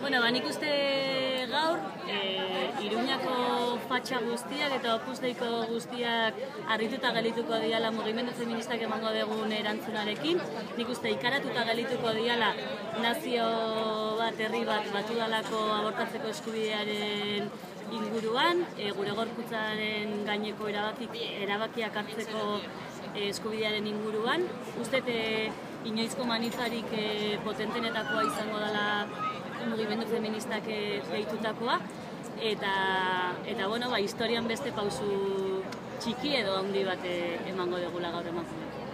bueno, ba, nik uste gaur, e, Iruñako fatxa guztiak eta opuzdeiko guztiak harrituta galituko diala mugimendu feministak emango dugun erantzunarekin. Nik uste ikaratuta galituko diala nazio bat, herri bat, batu dalako abortatzeko eskubidearen inguruan, e, gure gorputzaren gaineko erabakik, erabakiak hartzeko e, eskubidearen inguruan. Uste inoizko manizarik e, potentenetakoa izango dela mugimendu feministak e, deitutakoa eta eta bueno, ba, historian beste pausu txiki edo handi bat emango degula gaur emakume.